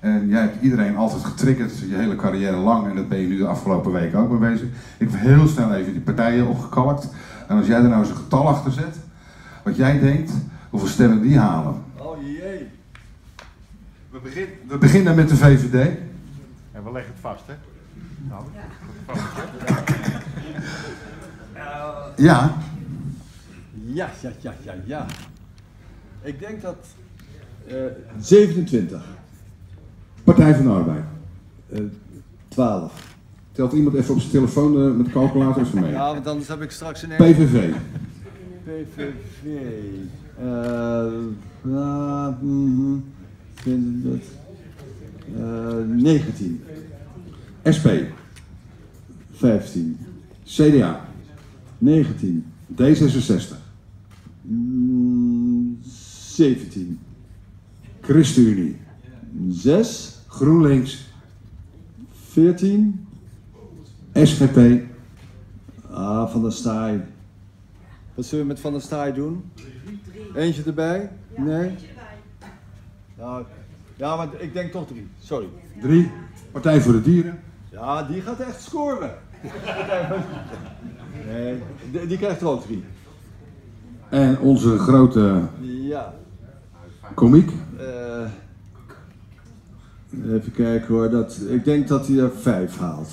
En jij hebt iedereen altijd getriggerd, je hele carrière lang. En dat ben je nu de afgelopen weken ook mee bezig. Ik heb heel snel even die partijen opgekalkt. En als jij er nou eens een getal achter zet, wat jij denkt, hoeveel stemmen die halen. Oh jee. We, begin, we beginnen met de VVD. En we leggen het vast, hè? Nou, Ja, Ja, ja, ja, ja, ja. Ik denk dat eh 27. Partij van de Arbeid. eh 12. Telt iemand even op zijn telefoon eh, met de calculator even mee. Ja, want anders heb ik straks een PVV. PVV. Eh. Vind het. Eh 19. SP. 15. CDA. 19. D66. Mm, 17. ChristenUnie. 6. GroenLinks. 14. SGP. Ah, Van der Staaij. Wat zullen we met Van der Staaij doen? Eentje erbij? Nee? Ja, ja, maar ik denk toch drie. Sorry. 3. Partij voor de Dieren. Ja, die gaat echt scoren. Nee, die, die krijgt er ook drie. En onze grote Ja. komiek. Even kijken hoor. Dat, ik denk dat hij er vijf haalt.